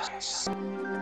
reasons.